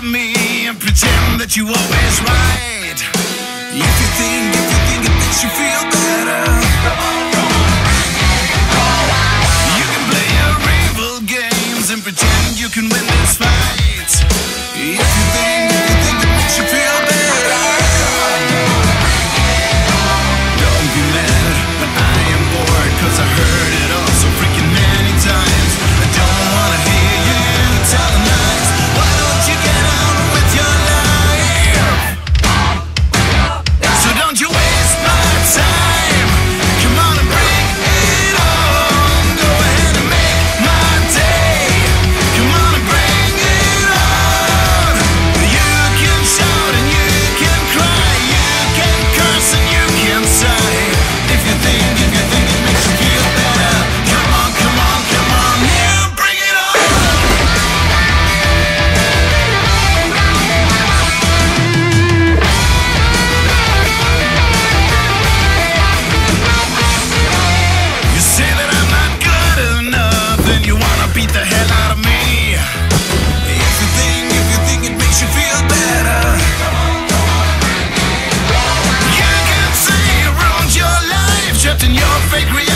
at me and pretend that you always right. If you think, if you think it makes you feel better. You can play your evil games and pretend you can win this fight. If your fake reality.